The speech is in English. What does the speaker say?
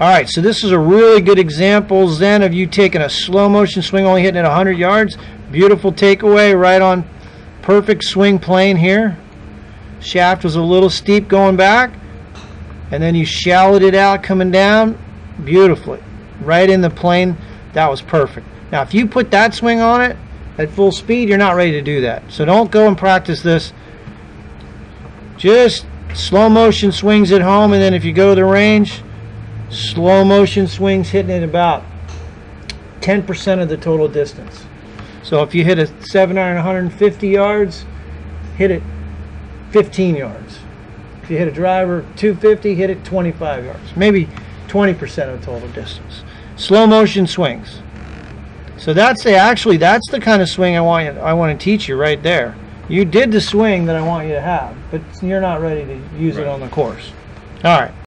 All right, so this is a really good example, Zen, of you taking a slow motion swing, only hitting it 100 yards. Beautiful takeaway, right on perfect swing plane here. Shaft was a little steep going back, and then you shallowed it out coming down beautifully. Right in the plane. That was perfect. Now, if you put that swing on it at full speed, you're not ready to do that. So don't go and practice this. Just slow motion swings at home, and then if you go to the range, slow motion swings hitting it about 10% of the total distance. So if you hit a 7 iron 150 yards, hit it 15 yards. If you hit a driver 250, hit it 25 yards. Maybe 20% of the total distance. Slow motion swings. So that's the actually that's the kind of swing I want you I want to teach you right there. You did the swing that I want you to have, but you're not ready to use it on the course. All right.